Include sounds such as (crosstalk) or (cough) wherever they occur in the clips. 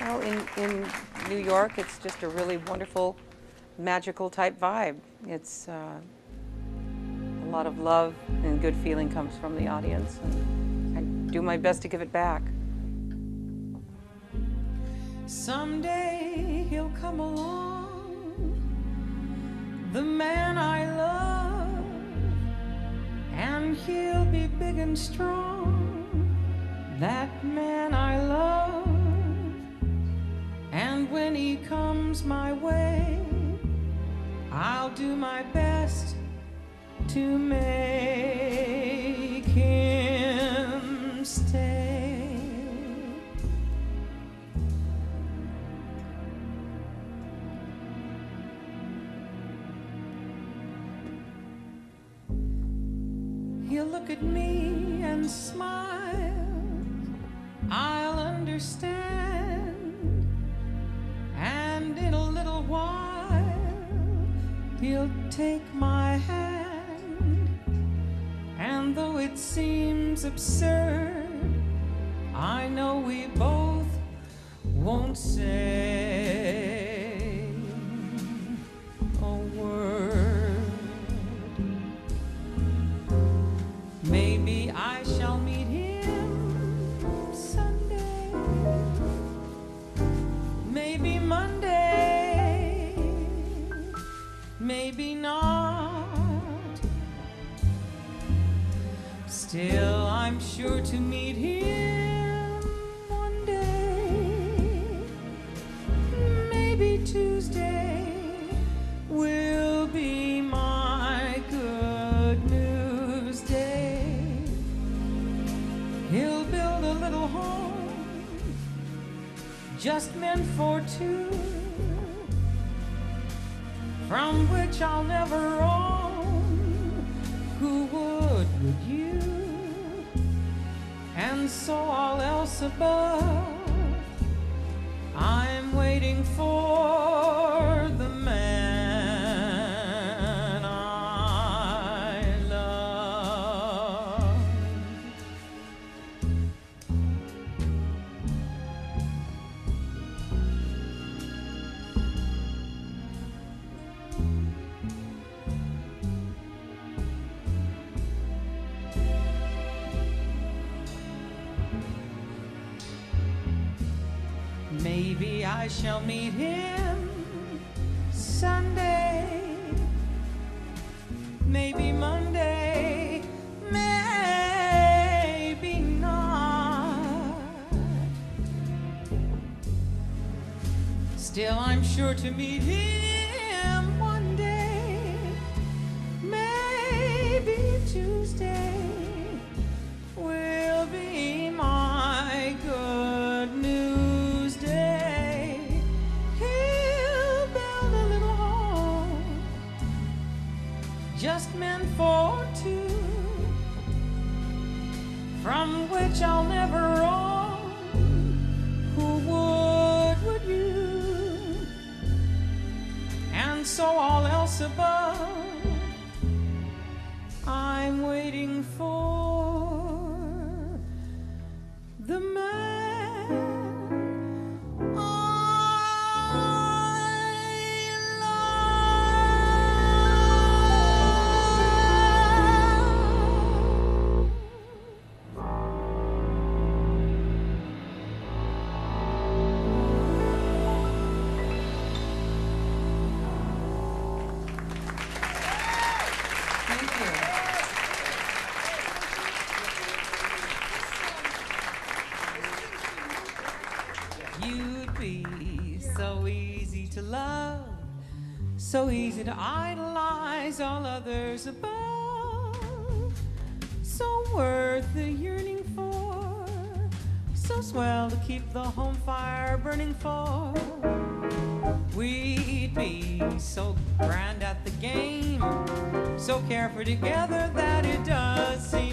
Well, in, in New York, it's just a really wonderful, magical type vibe. It's uh, a lot of love and good feeling comes from the audience, and I do my best to give it back. Someday he'll come along, the man I love, and he'll be big and strong, that man I love. And when he comes my way, I'll do my best to make him stay. He'll look at me and smile. I'll understand. While, he'll take my hand. And though it seems absurd, I know we both won't say Maybe not. Still, I'm sure to meet him one day. Maybe Tuesday will be my good news day. He'll build a little home just meant for two, from which I'll never roam. Who would, would you? And so all else above, I'm waiting for sure to meet him one day. Maybe Tuesday will be my good news day. He'll build a little home just meant for two, from which I'll never so all else above, I'm waiting for above, so worth the yearning for, so swell to keep the home fire burning for. We'd be so grand at the game, so carefree together that it does seem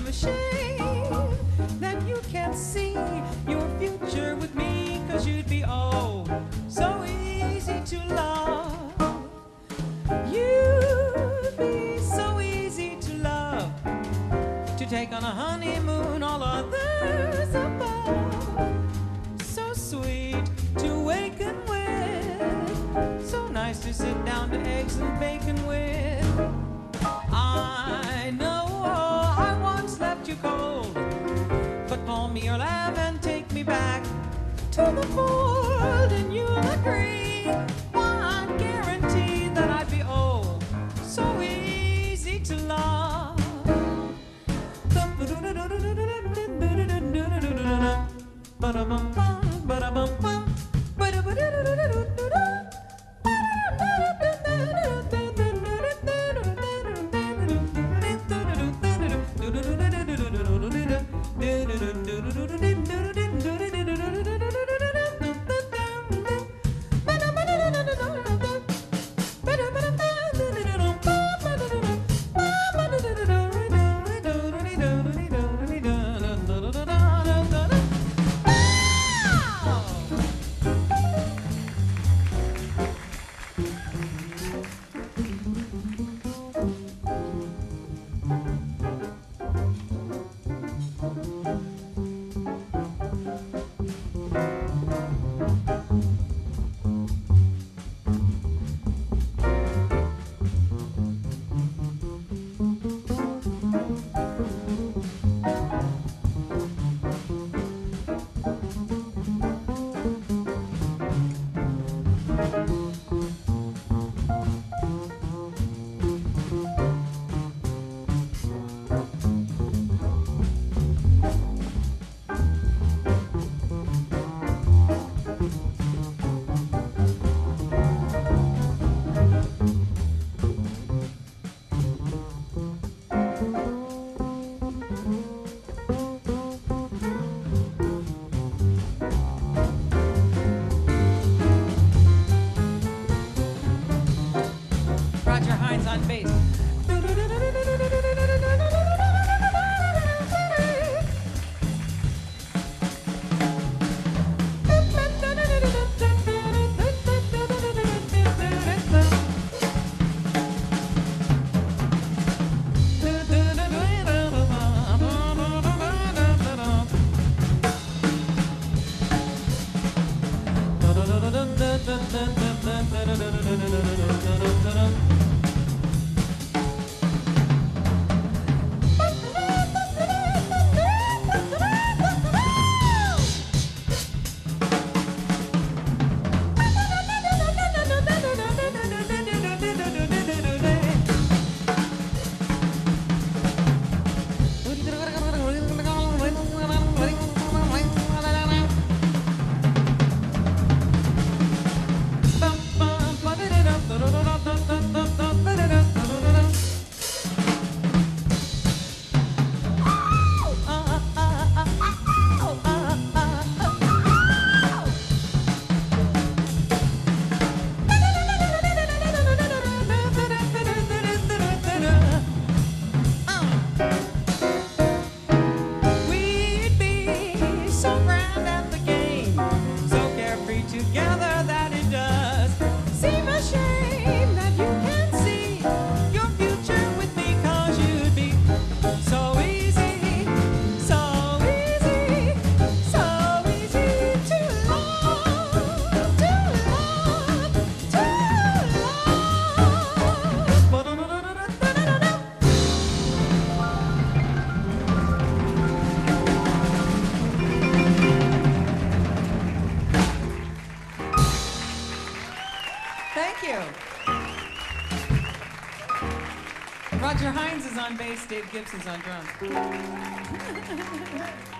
On drums. (laughs)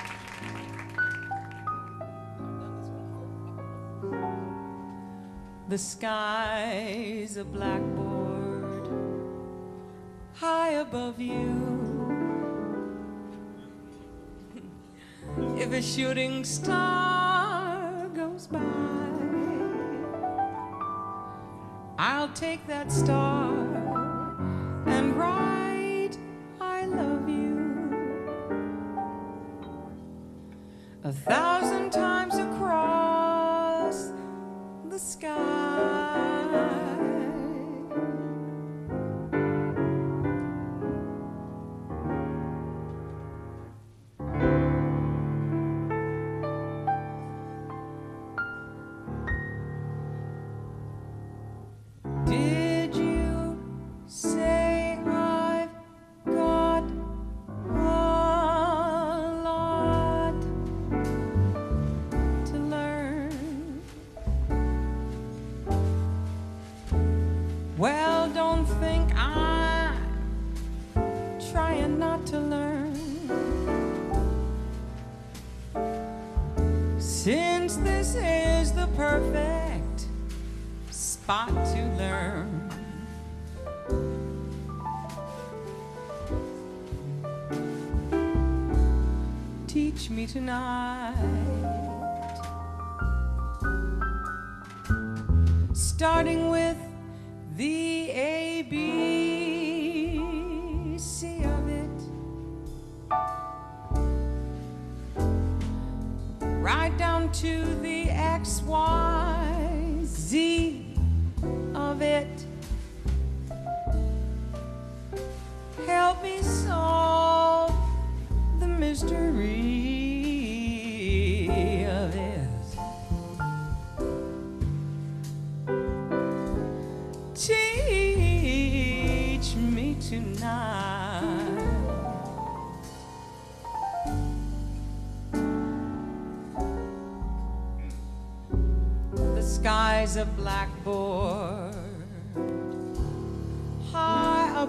The sky's a blackboard high above you. (laughs) if a shooting star goes by, I'll take that star a thousand. think I'm trying not to learn. Since this is the perfect spot to learn. Teach me tonight. Starting with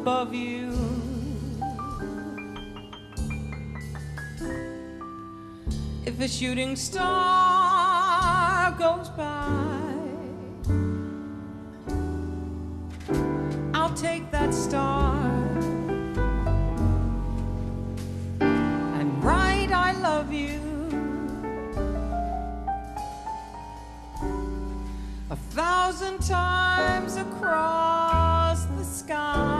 above you. If a shooting star goes by, I'll take that star and write I love you. A thousand times across the sky.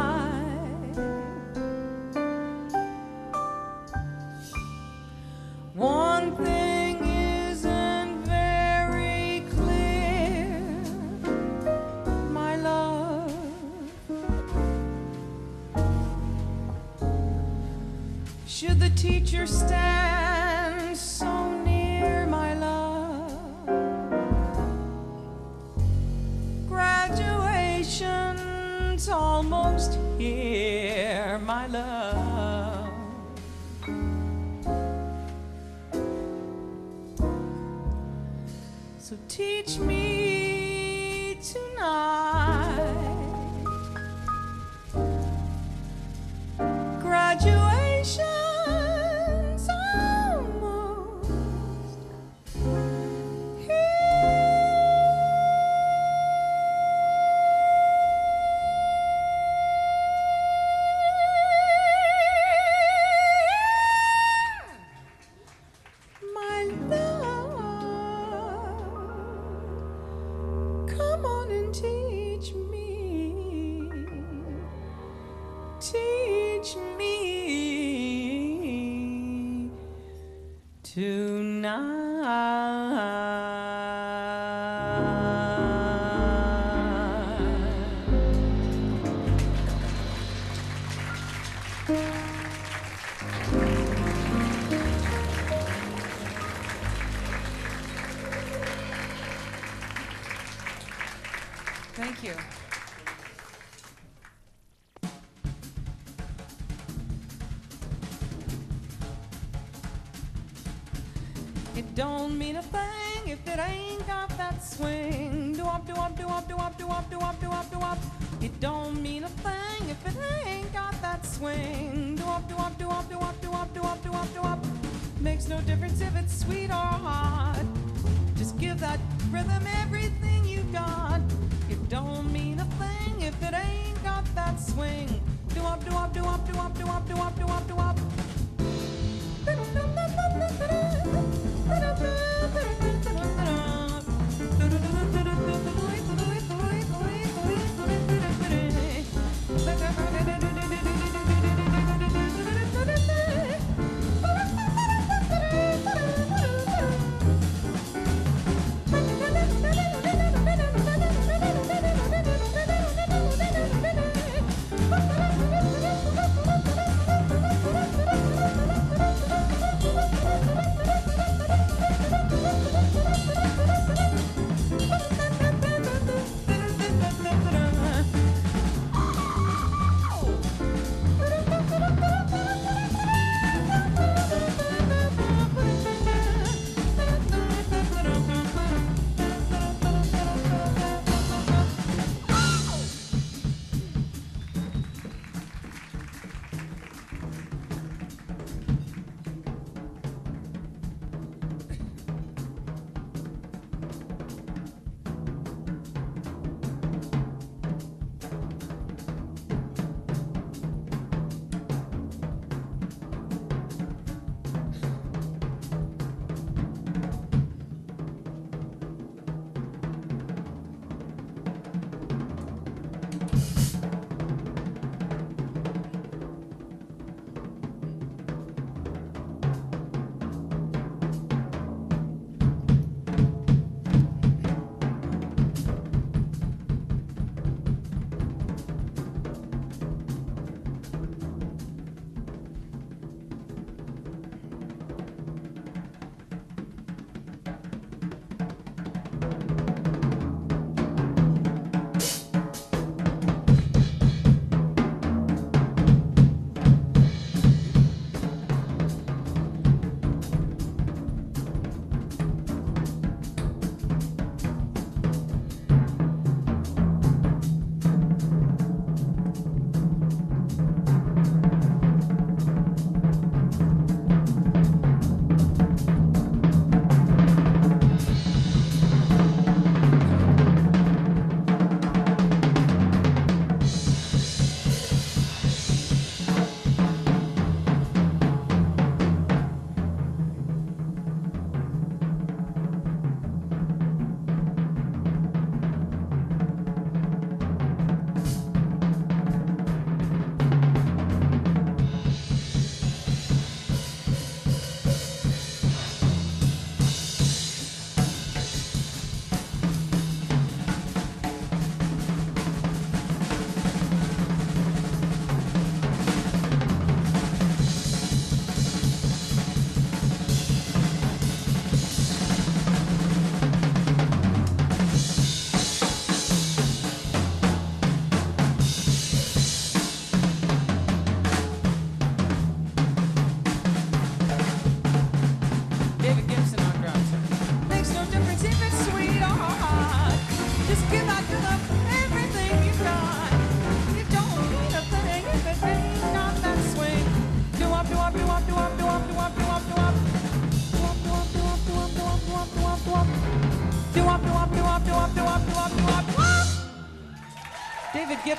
Teacher stand Thank you. It don't mean a thing if it ain't got that swing. Do up, do up, do up, do up, do up, do up, do up, do up. It don't mean a thing if it ain't got that swing. Do up, do up, do up, do up, do up, do up, do up, do up. Makes no difference if it's sweet or hot. Just give that rhythm everything you got. Do up.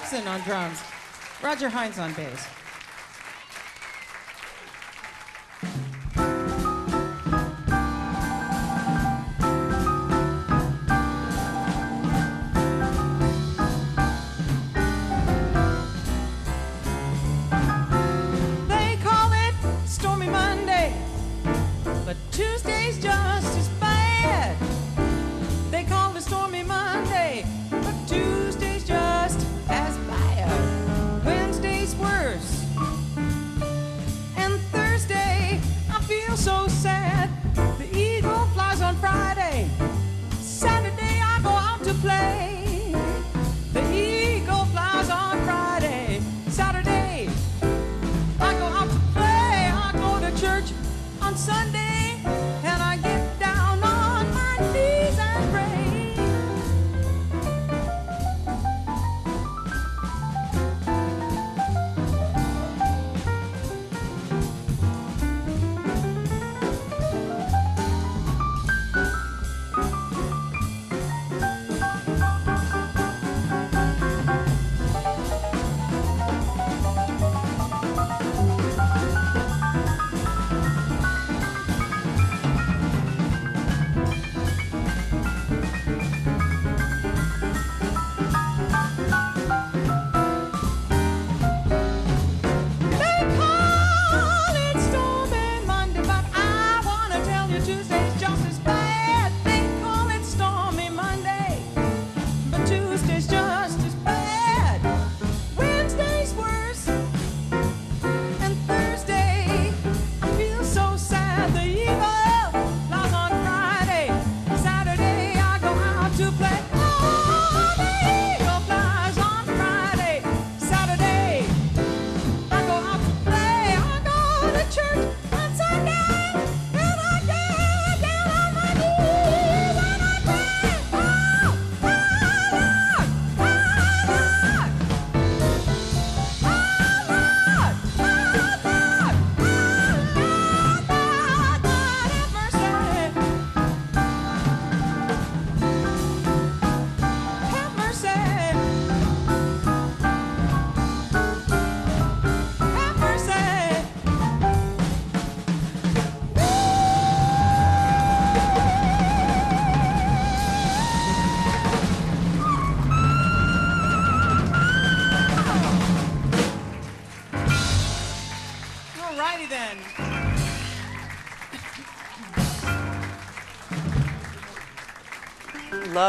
Gibson on drums. Roger Hines on bass.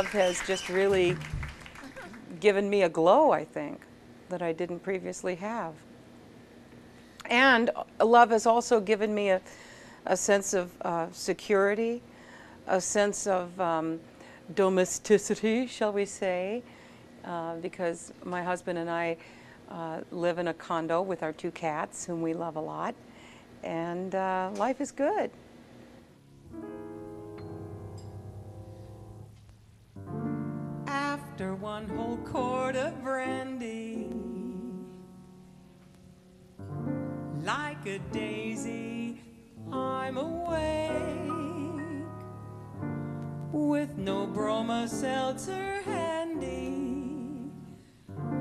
Love has just really given me a glow, I think, that I didn't previously have. And love has also given me a, a sense of uh, security, a sense of um, domesticity, shall we say, uh, because my husband and I uh, live in a condo with our two cats, whom we love a lot, and uh, life is good. After one whole quart of brandy, like a daisy, I'm awake with no Bromo Seltzer handy.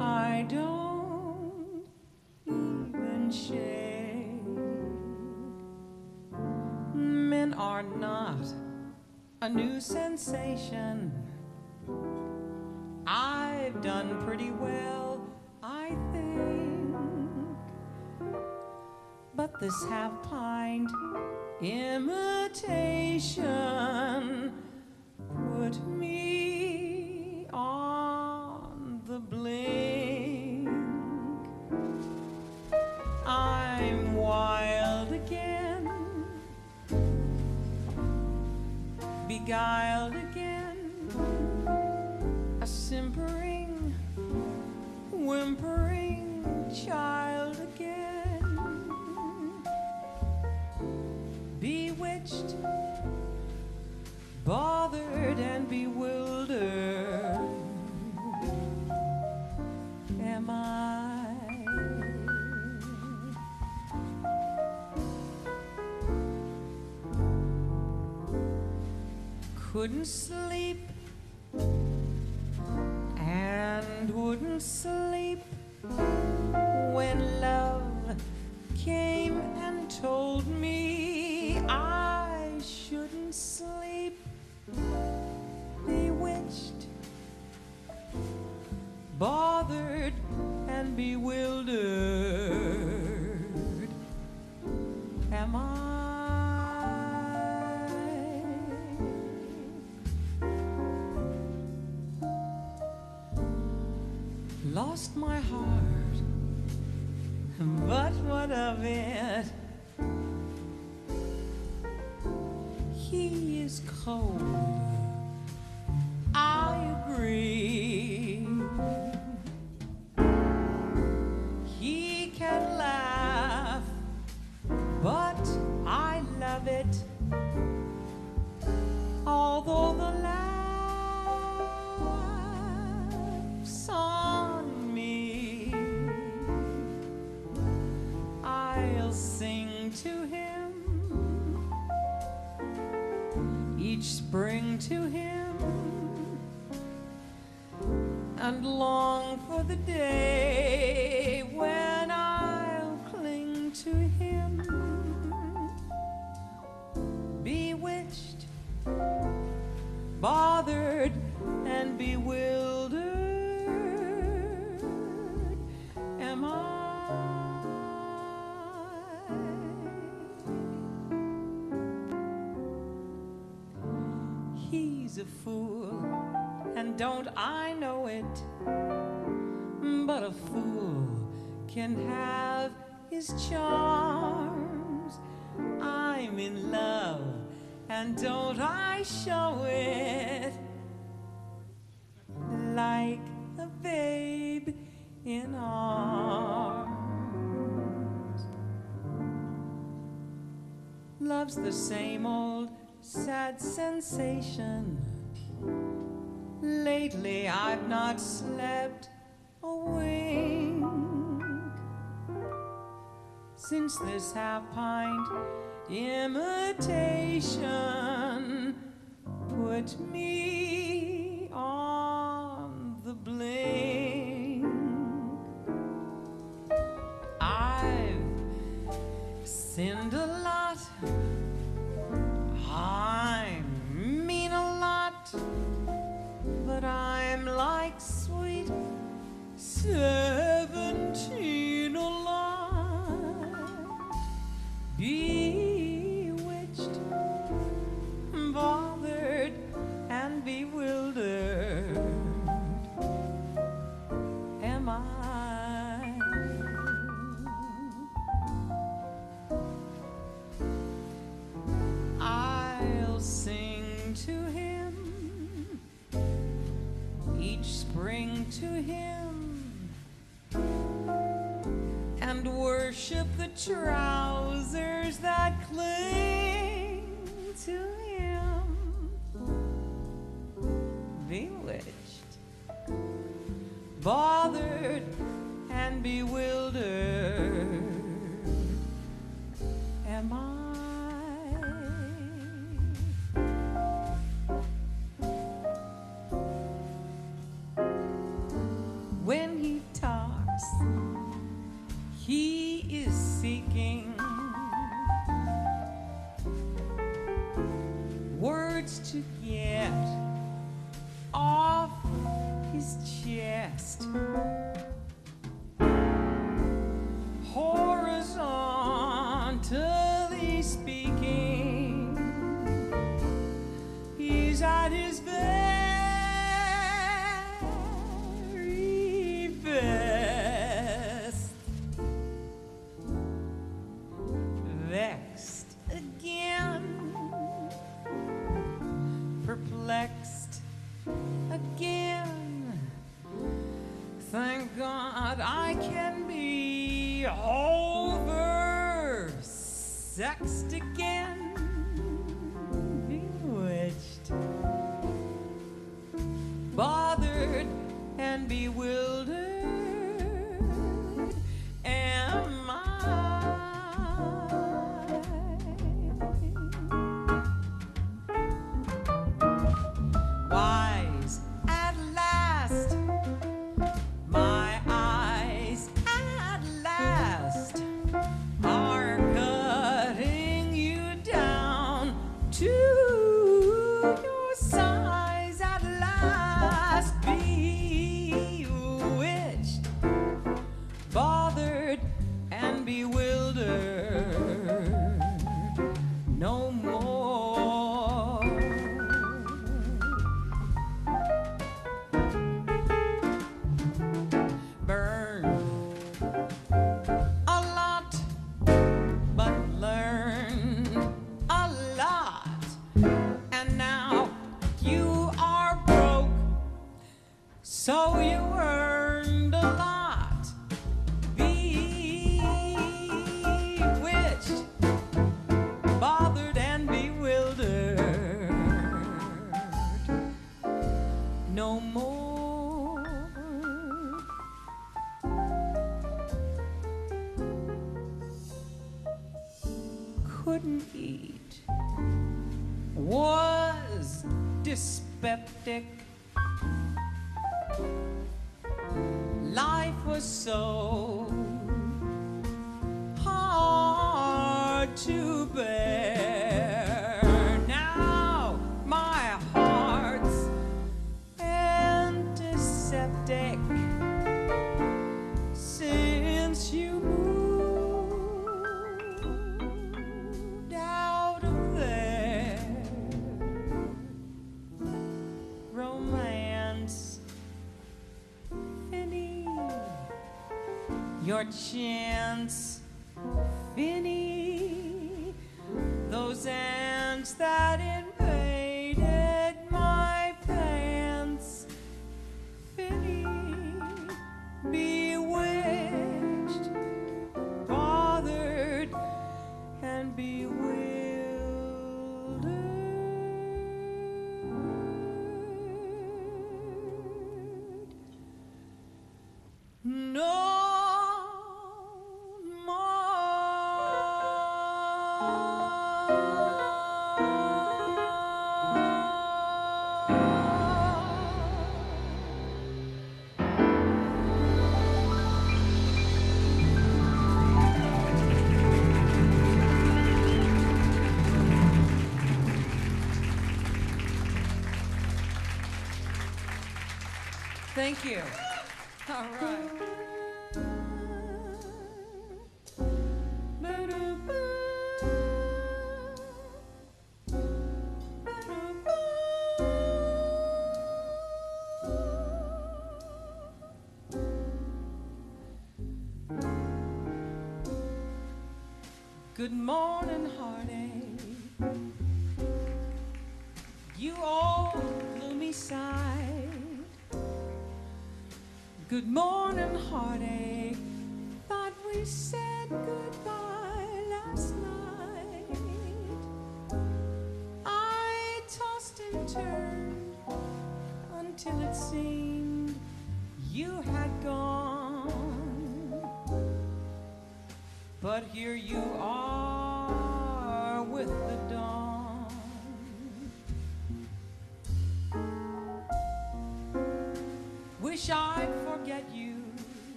I don't even shake. Men are not a new sensation. I've done pretty well, I think. But this half pint imitation put me on the blink. I'm wild again, beguiled again bewildered am I. Couldn't sleep and wouldn't sleep when love came. bewildered. Am I? Lost my heart, but what of it? He is cold. and long for the day. can have his charms. I'm in love, and don't I show it? Like a babe in arms. Love's the same old sad sensation. Lately I've not slept since this half pint imitation. Put me over. Sex to. couldn't eat, was dyspeptic. Life was so hard to chance, Finny. Good morning, heartache. You old gloomy side. Good morning, heartache. Thought we said.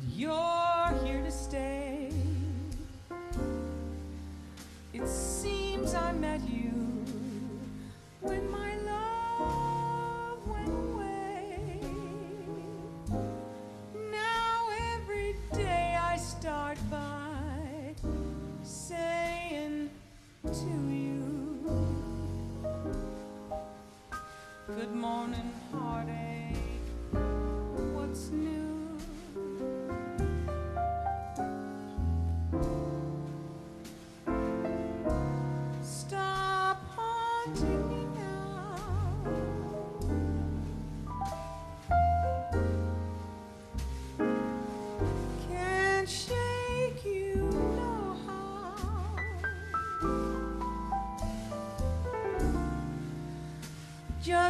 with your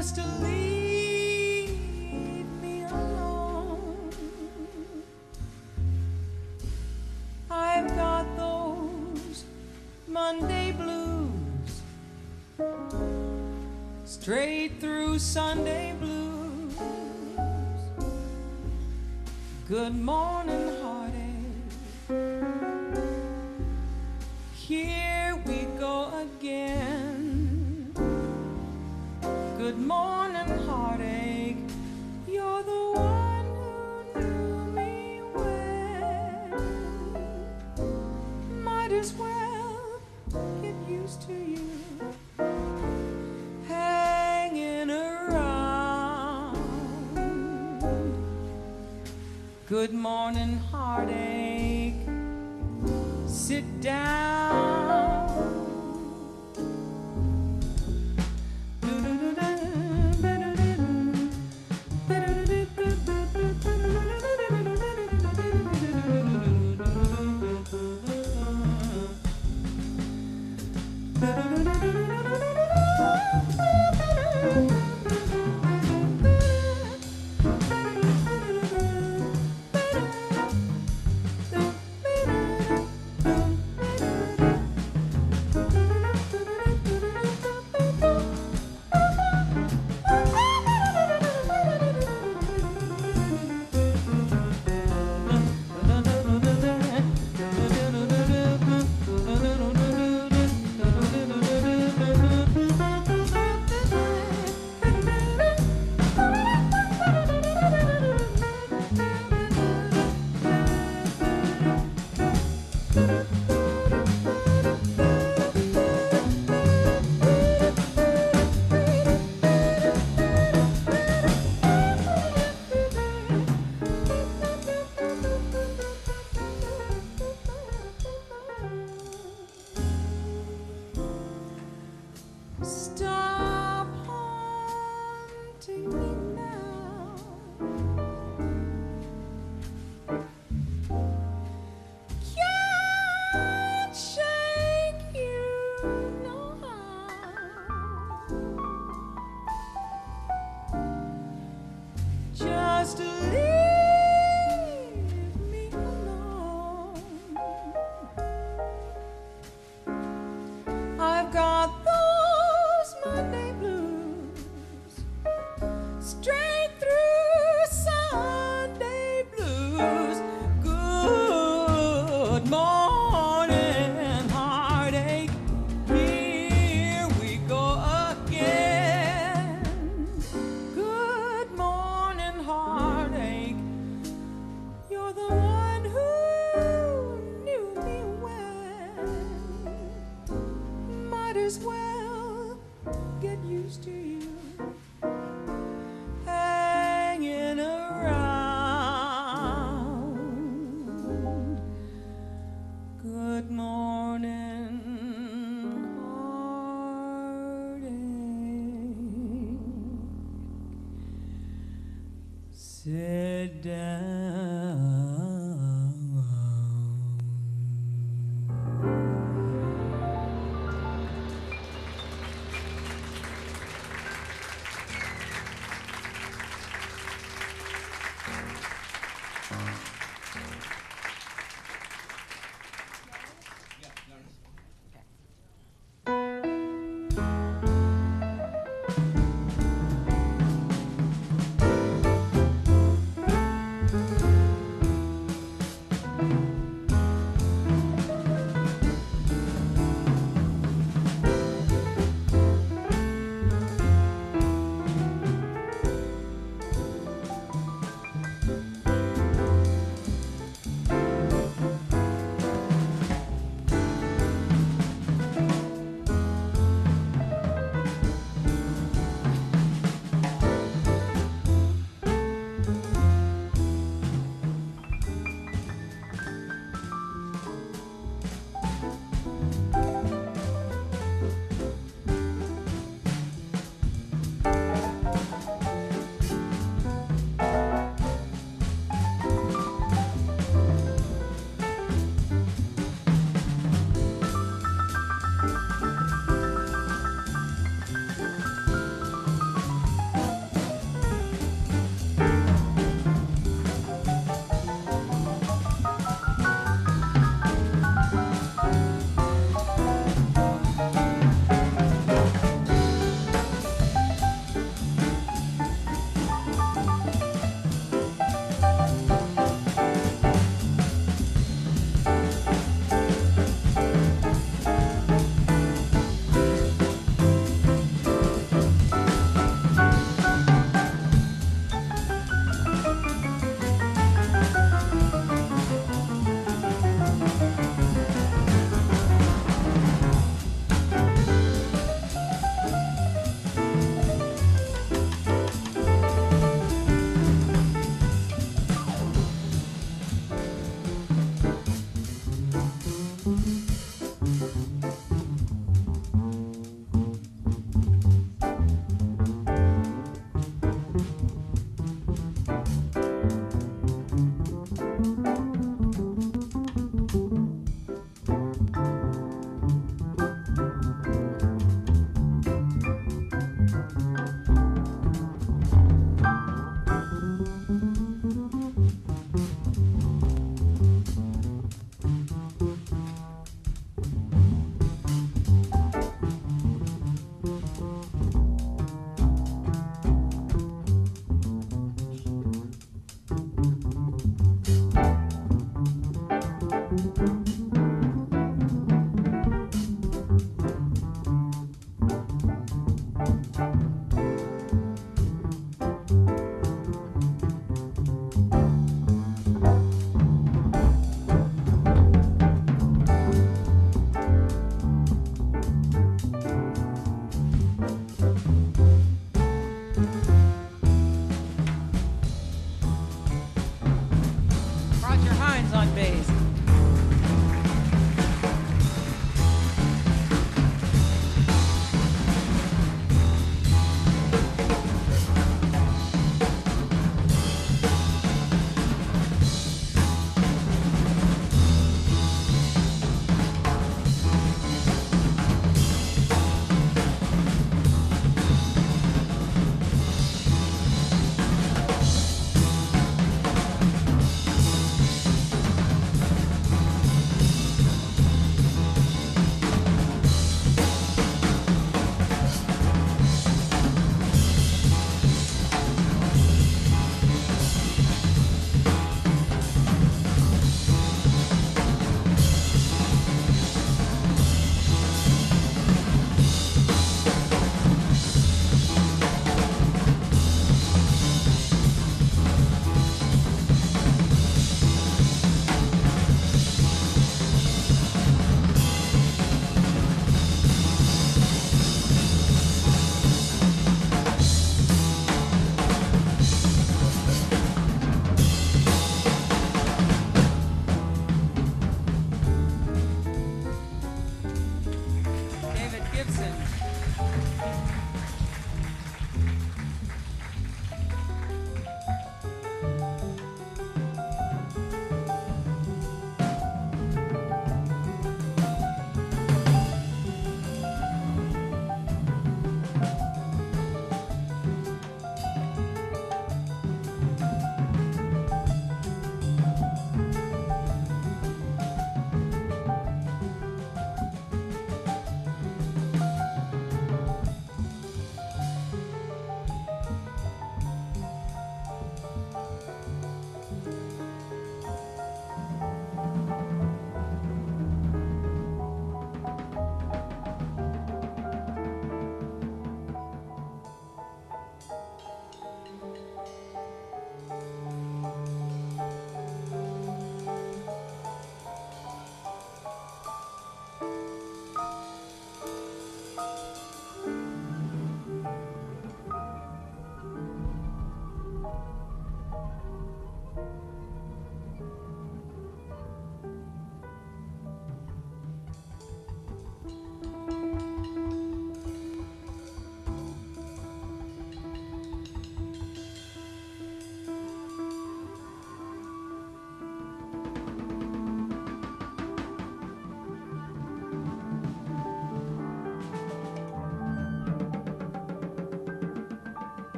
just to leave me alone. I've got those Monday blues, straight through Sunday blues. Good morning.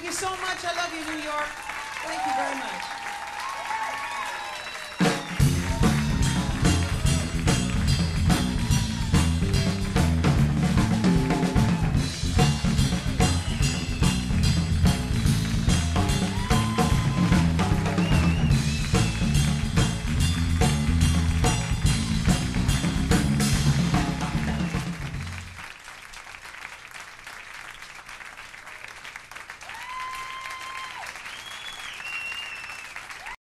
Thank you so much.